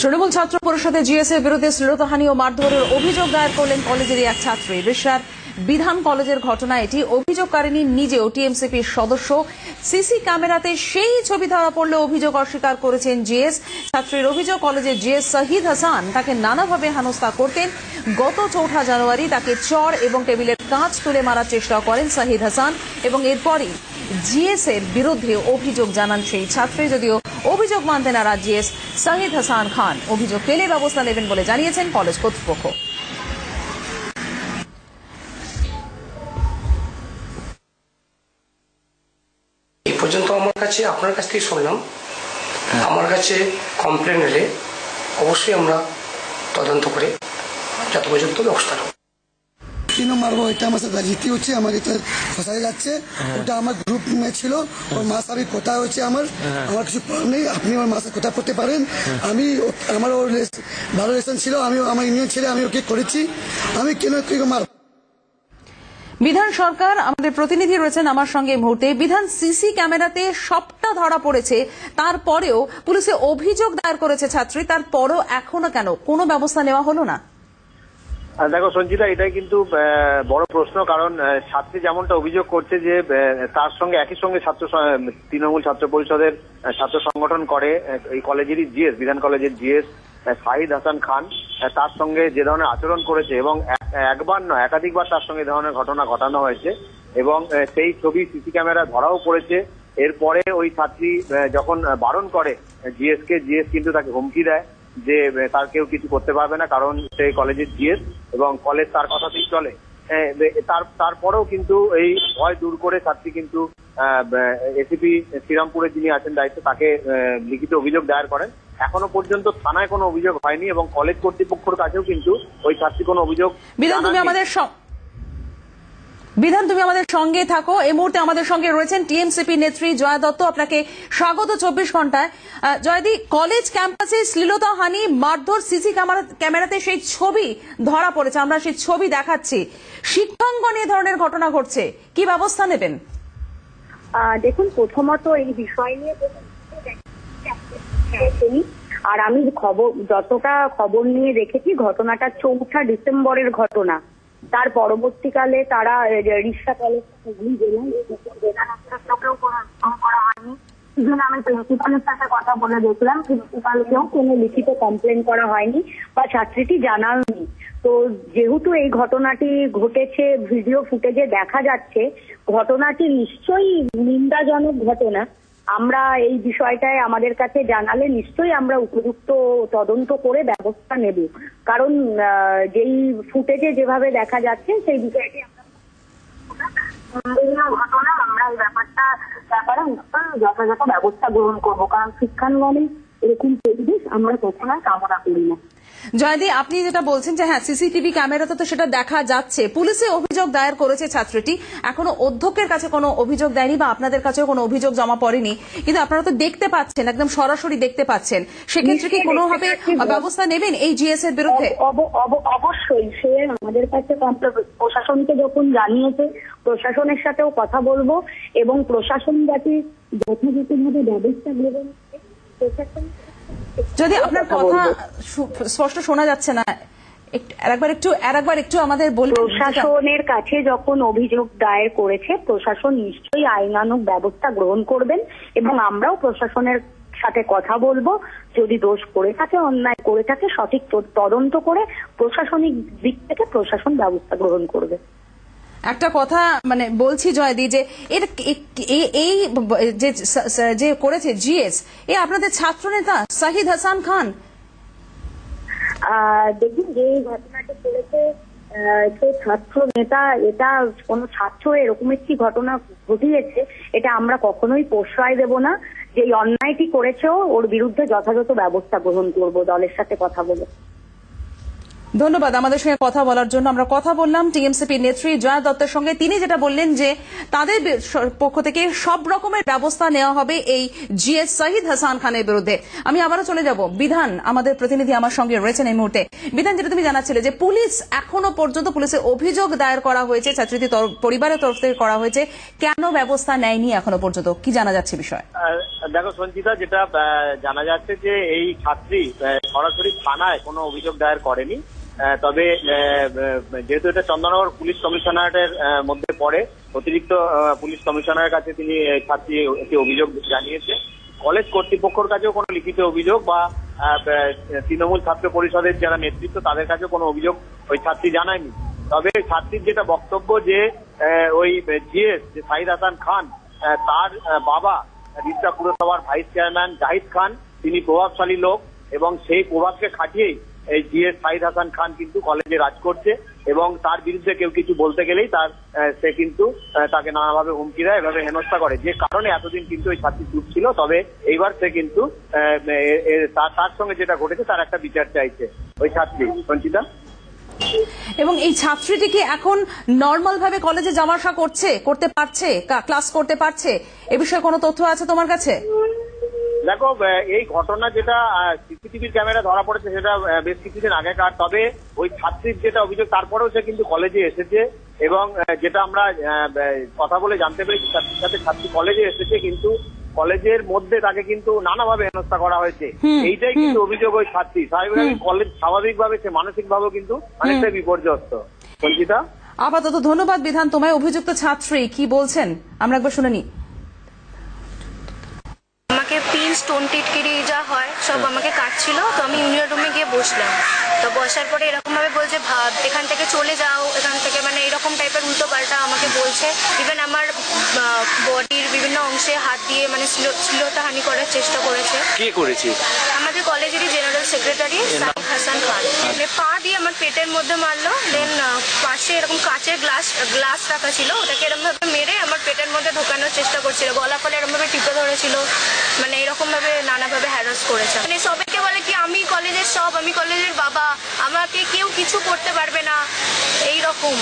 তৃণমূল ছাত্র পরিষদে জিএস এর বিরুদ্ধে শ্লীলতাহানি ও মারধরের অভিযোগ দায়ের করলেন কলেজের এক ছাত্রী। রিশার বিধান কলেজের ঘটনা এটি অভিযোগকারিনী নিজেও টিএমসিপির সদস্য। সিসি ক্যামেরাতে সেই ছবি ধরা পড়লে অভিযোগ অস্বীকার করেছেন জিএস। ছাত্রীর অভিযোগ, কলেজের জিএস শহীদ হাসান তাকে নানাভাবে হেনস্থা করতেন। গত চৌঠা জানুয়ারি তাকে চর এবং টেবিলের কাঁচ তুলে মারার চেষ্টা করেন শহীদ হাসান এবং এরপরই জিএস এর বিরুদ্ধে অভিযোগ জানান সেই ছাত্রী। যদিও অভিযোগ মানতে নারাজ জিএস শহীদ হাসান খান। অভিযোগ পেলে ব্যবস্থা নেবেন বলে জানিয়েছেন কলেজ কর্তৃপক্ষ। এই পর্যন্ত আমার কাছে আপনার কাছ থেকে শুনলাম। আমার কাছে কমপ্লেন এলে অবশ্যই আমরা তদন্ত করে যথোপযুক্ত ব্যবস্থা নেব। কেন মারবো এটা আমার সাথে রাজনীতি হচ্ছে আমাকে তো ফসাই যাচ্ছে। ওটা আমার গ্রুপ ছিল ওর মার সাথে কথা হচ্ছে আমার। আমার কিছু প্রবলেম নেই আপনি আমার মার সাথে কথা করতে পারেন। আমি ও- আমার ওর ভালো রিলেশন ছিল আমি আমার ইউনিয়ন ছেলে আমি ওকে করেছি। আমি কেন তুই মার বিধান সরকার আমাদের প্রতিনিধি রয়েছেন আমার সঙ্গে এই মুহূর্তে। বিধান সিসি ক্যামেরাতে সবটা ধরা পড়েছে তারপরেও পুলিশে অভিযোগ দায়ের করেছে ছাত্রী তারপরও এখনও কেন? কোনো ব্যবস্থা নেওয়া হলো না? দেখো সঞ্জিতা, এটাই কিন্তু বড় প্রশ্ন, কারণ ছাত্রী যেমনটা অভিযোগ করছে যে তার সঙ্গে একই সঙ্গে ছাত্র তৃণমূল ছাত্র পরিষদের ছাত্র সংগঠন করে এই কলেজেরই জিএস, বিধান কলেজের জিএস শাহিদ হাসান খান তার সঙ্গে যে ধরনের আচরণ করেছে এবং একবার নয়, একাধিকবার তার সঙ্গে ধরনের ঘটনা ঘটানো হয়েছে এবং সেই ছবি সিসি ক্যামেরা ধরাও পড়েছে। এরপরে ওই ছাত্রী যখন বারণ করে জিএস কে জিএস কিন্তু তাকে হুমকি দেয়। যে তার কেউ কিছু করতে পারবে না কারণ সে কলেজের জিএস এবং কলেজ তার কথাতেই চলে। তার তারপরেও কিন্তু এই ভয় দূর করে ছাত্রী কিন্তু এসিপি শ্রীরামপুরে যিনি আছেন দায়িত্ব তাকে লিখিত অভিযোগ দায়ের করেন। এখনও পর্যন্ত থানায় কোনো অভিযোগ হয়নি এবং কলেজ কর্তৃপক্ষের কাছেও কিন্তু ওই ছাত্রী কোনো অভিযোগ বিধান তুমি আমাদের বিধান, তুমি আমাদের সঙ্গে থাকো। এই মুহূর্তে আমাদের সঙ্গে রয়েছেন টিএমসিপি নেত্রী জয়া দত্ত। আপনাকে স্বাগত চব্বিশ ঘন্টায়। জয়দি, কলেজ ক্যাম্পাসে শ্লীলতাহানি মারধর সিসি ক্যামেরাতে সেই ছবি ধরা পড়েছে। আমরা সেই ছবি দেখাচ্ছি। শিক্ষাঙ্গনে এ ধরনের ঘটনা ঘটছে। কি ব্যবস্থা নেবেন? দেখুন, প্রথমত এই বিষয় নিয়ে। আর আমি খবর যতটা খবর নিয়ে দেখেছি, ঘটনাটা চৌঠা ডিসেম্বরের ঘটনা। তার পরবর্তীকালে তারা রিক্সা কলেজ হুগলি জেলায় করা হয়নি। আমি সাথে কথা বলে দেখলাম কোনো লিখিত কমপ্লেন করা হয়নি বা ছাত্রীটি তো যেহেতু এই ঘটনাটি ঘটেছে ভিডিও ফুটেজে দেখা যাচ্ছে, ঘটনাটি নিশ্চয়ই নিন্দাজনক ঘটনা। আমরা এই বিষয়টায় আমাদের কাছে জানালে নিশ্চয়ই আমরা উপযুক্ত তদন্ত করে ব্যবস্থা নেব। কারণ যেই ফুটেজে যেভাবে দেখা যাচ্ছে, সেই বিষয়টি ঘটনা, আমরা ব্যাপারটা, ব্যাপারে যথাযথ ব্যবস্থা গ্রহণ করব। কারণ শিক্ষাঙ্গনে এরকম পরিবেশ আমরা কখনোই কামনা করি না। জয়দি আপনি যেটা বলছেন যে হ্যাঁ সিসিটিভি ক্যামেরাতে তো সেটা দেখা যাচ্ছে। পুলিশে অভিযোগ দায়ের করেছে ছাত্রীটি। এখনও অধ্যক্ষের কাছে কোনো অভিযোগ দেয়নি বা আপনাদের কাছেও কোনো অভিযোগ জমা পড়েনি। কিন্তু আপনারা তো দেখতে পাচ্ছেন একদম সরাসরি দেখতে পাচ্ছেন। সেক্ষেত্রে কি কোনোভাবে ব্যবস্থা নেবেন এই জিএস এর বিরুদ্ধে? অব- অব- অব- অবশ্যই। সে আমাদের কাছে প্রশাসনকে যখন জানিয়েছে প্রশাসনের সাথেও কথা বলব এবং প্রশাসন যাতে যথাযথভাবে ব্যবস্থা করে, প্রশাসন যদি আপনার কথা স্পষ্ট শোনা যাচ্ছে না একটু আরেকবার একটু আরেকবার একটু আমাদের বলবেন প্রশাসনের কাছে যখন অভিযোগ দায়ের করেছে প্রশাসন নিশ্চয়ই আইনানুগ ব্যবস্থা গ্রহণ করবেন এবং আমরাও প্রশাসনের সাথে কথা বলব। যদি দোষ করে থাকে অন্যায় করে থাকে সঠিক তদন্ত করে প্রশাসনিক দিক থেকে প্রশাসন ব্যবস্থা গ্রহণ করবে। একটা কথা মানে বলছি জয়দি যে এর এই যে করেছে জিএস এ আপনাদের ছাত্রনেতা শাহিদ হাসান খান। দেখুন যে ঘটনাটি আহ, সে ছাত্র নেতা এটা কোন ছাত্র এরকম একটি ঘটনা ঘটিয়েছে এটা আমরা কখনোই প্রশ্রয় দেব না। যে অন্যায়টি করেছে ওর বিরুদ্ধে যথাযথ ব্যবস্থা গ্রহণ করব দলের সাথে কথা বলে। ধন্যবাদ আমাদের সঙ্গে কথা বলার জন্য। আমরা কথা বললাম টিএমসিপি নেত্রী জয়া দত্তের সঙ্গে। তিনি যেটা বললেন যে, তাদের পক্ষ থেকে সব রকমের ব্যবস্থা নেওয়া হবে এই জিএস শহীদ হাসান খানের বিরুদ্ধে। আমি আবারও চলে যাব। বিধান, আমাদের প্রতিনিধি আমার সঙ্গে রয়েছেন এই মুহূর্তে। বিধান, যেটা তুমি জানাচ্ছিলে যে, পুলিশ এখনও পর্যন্ত পুলিশের অভিযোগ দায়ের করা হয়েছে ছাত্রীদের পরিবারের তরফ থেকে করা হয়েছে। কেন ব্যবস্থা নেয়নি এখনও পর্যন্ত? কি জানা যাচ্ছে বিষয়? দেখো সঞ্চিতা, যেটা জানা যাচ্ছে যে, এই ছাত্রী সরাসরি থানায় কোনো অভিযোগ দায়ের করেনি। তবে যেহেতু এটা চন্দননগর পুলিশ কমিশনারের মধ্যে পড়ে, অতিরিক্ত পুলিশ কমিশনারের কাছে তিনি ছাত্রী একটি অভিযোগ জানিয়েছে। কলেজ কর্তৃপক্ষের কাছেও কোনো লিখিত অভিযোগ বা তৃণমূল ছাত্র পরিষদের যারা নেতৃত্ব, তাদের কাছেও কোনো অভিযোগ ওই ছাত্রী জানায়নি। তবে ছাত্রীর যেটা বক্তব্য যে ওই জিএস, যে সাইদ হাসান খান তার বাবা রিষ্টা পুরসভার ভাইস চেয়ারম্যান জাহিদ খান, তিনি প্রভাবশালী লোক এবং সেই প্রভাবকে খাটিয়েই এই জিএস সাইদ হাসান খান কিন্তু কলেজে রাজ করছে এবং তার বিরুদ্ধে কেউ কিছু বলতে গেলেই তার সে কিন্তু তাকে নানাভাবে হুমকি দেয়, এভাবে হেনস্থা করে। যে কারণে এতদিন কিন্তু ওই ছাত্রী চুপ ছিল, তবে এইবার সে কিন্তু তার সঙ্গে যেটা ঘটেছে তার একটা বিচার চাইছে ওই ছাত্রী। সঞ্চিতা? এবং এই ছাত্রীটি কি এখন নর্মাল ভাবে কলেজে যাওয়া আসা করছে, করতে পারছে ক্লাস করতে পারছে? এ বিষয়ে কোনো তথ্য আছে তোমার কাছে? দেখো এই ঘটনা যেটা সিসিটিভির ক্যামেরা ধরা পড়েছে সেটা বেশ কিছুদিন আগেকার। তবে ওই ছাত্রীর যেটা অভিযোগ তারপরেও সে কিন্তু কলেজে এসেছে এবং যেটা আমরা কথা বলে জানতে পেরেছি ছাত্রীর সাথে ছাত্রী কলেজে এসেছে কিন্তু কলেজের মধ্যে তাকে কিন্তু নানাভাবে হেনস্থা করা হয়েছে। এইটাই কিন্তু অভিযোগ ওই ছাত্রী। স্বাভাবিকভাবে কলেজ স্বাভাবিকভাবে সে মানসিকভাবেও কিন্তু অনেকটাই বিপর্যস্ত। সঞ্চিতা? আপাতত ধন্যবাদ বিধান তোমায় অভিযুক্ত ছাত্রী কি বলছেন? আমরা একবার শুনে নিই। স্টোন টিটকিরি যা হয় সব আমাকে কাটছিল তো আমি ইউনিয়ন রুমে গিয়ে বসলাম। তো বসার পরে এরকম ভাবে বলছে ভাব এখান থেকে চলে যাও এখান থেকে। মানে এরকম টাইপের উল্টো পাল্টা আমাকে বলছে। ইভেন আমার বডির বিভিন্ন অংশে হাত দিয়ে মানে শ্লীল- শ্লীলতাহানি করার চেষ্টা করেছে। কে করেছে? আমাদের কলেজেরই জেনারেল সেক্রেটারি সাইদ হাসান খান। মানে পা দিয়ে আমার পেটের মধ্যে মারলো দেন পাশে এরকম কাঁচের গ্লাস গ্লাস রাখা ছিল ওটাকে এরকম ভাবে মেরে আমার আমাকে ঢোকানোর চেষ্টা করছিল। গলা ফলে এরকমভাবে টিপে ধরেছিল। মানে এরকমভাবে নানাভাবে হ্যারাস করেছে। মানে সবাইকে বলে কি, আমি কলেজের সব, আমি কলেজের বাবা, আমাকে কেউ কিছু করতে পারবে না। এই রকম